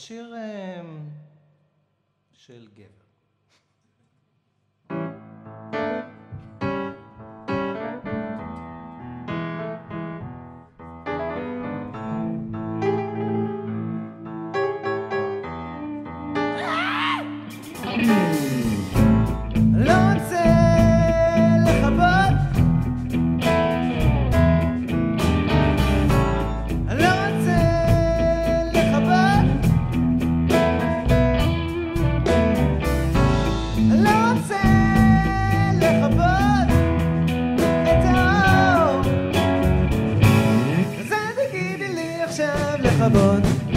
שיר אה, של גבר. heaven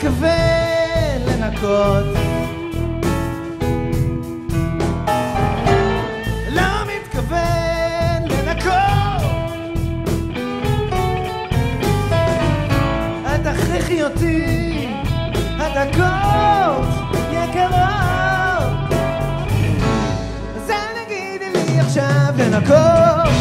מתכוון לנקות? לא את הדקות יקרות! אז אל תגידי לי עכשיו לנקות!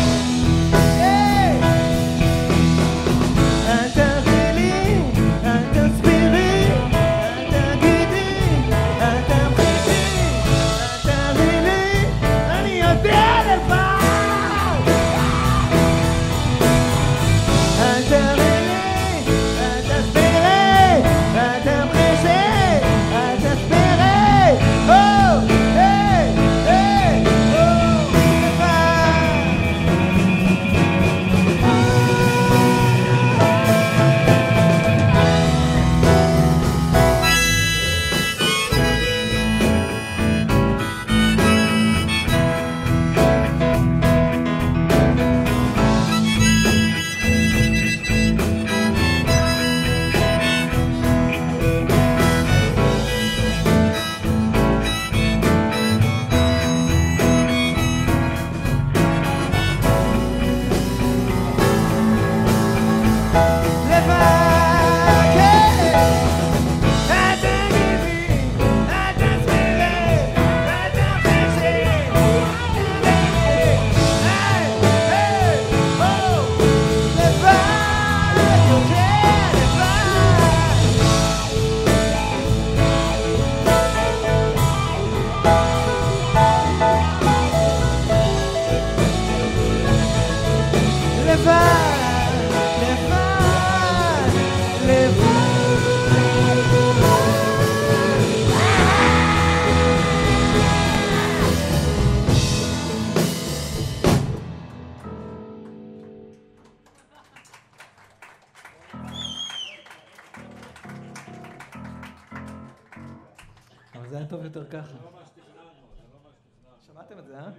זה היה טוב יותר ככה. שמעתם את זה, אה?